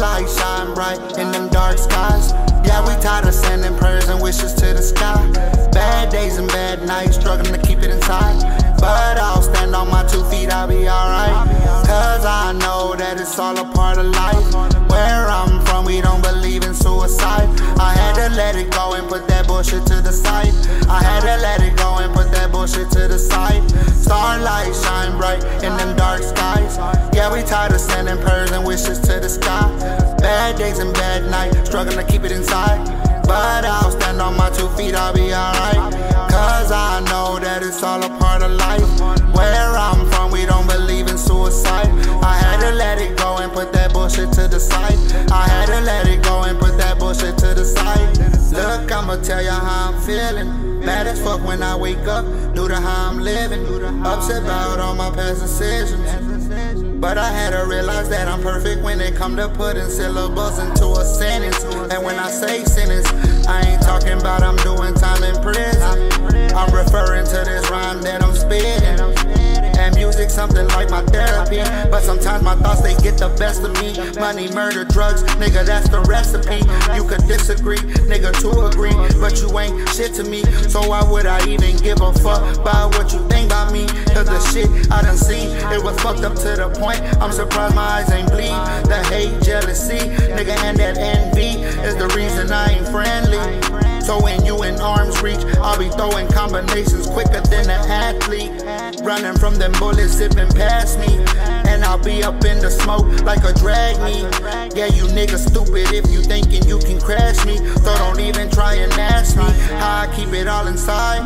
shine bright in them dark skies. Yeah, we tired of sending prayers and wishes to the sky. Bad days and bad nights, struggling to keep it inside. But I'll stand on my two feet, I'll be alright. Cause I know that it's all a part of life. Where I'm from, we don't believe in suicide. I had to let it go and put that bullshit to the side. I had to let it go and put that bullshit to the side. Tired of sending prayers and wishes to the sky. Bad days and bad nights, struggling to keep it inside. But I'll stand on my two feet, I'll be alright. Cause I know that it's all a part of life. Where I'm Mad as fuck when I wake up, new to how I'm living. Upset about all my past decisions. But I had to realize that I'm perfect when it come to putting syllables into a sentence. And when I say sentence, something like my therapy. But sometimes my thoughts they get the best of me. Money, murder, drugs, nigga, that's the recipe. You could disagree, nigga, to agree, but you ain't shit to me. So why would I even give a fuck about what you think about me? Cause the shit I done seen, it was fucked up to the point. I'm surprised my eyes ain't bleed. The hate, jealousy, nigga, and that envy is the reason I ain't friendly. So when you in arm's reach, I'll be throwing combinations quicker than an athlete. Running from them bullets zipping past me. And I'll be up in the smoke like a drag me. Yeah, you niggas stupid if you thinking you can crash me. So don't even try and ask me how I keep it all inside.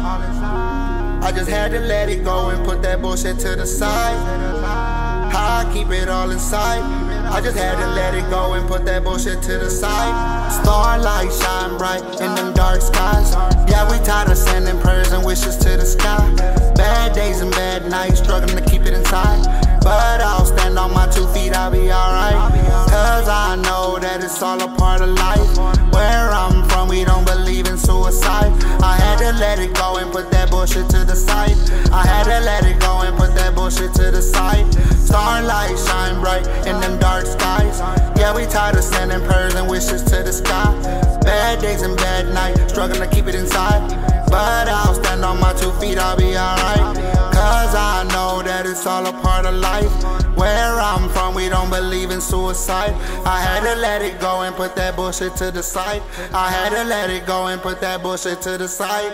I just had to let it go and put that bullshit to the side. How I keep it all inside. I just had to let it go and put that bullshit to the side. Starlight shine bright in them dark skies. Yeah, we tired of sending prayers and wishes to the sky. It's all a part of life. Where I'm from, we don't believe in suicide. I had to let it go and put that bullshit to the side. I had to let it go and put that bullshit to the side. Starlight shine bright in them dark skies. Yeah, we tired of sending prayers and wishes to the sky. Bad days and bad nights, struggling to keep it inside. But I'll stand on my two feet, I'll be alright. Cause I know that it's all a part of life. Where I'm from, we don't believe in suicide. I had to let it go and put that bullshit to the side. I had to let it go and put that bullshit to the side.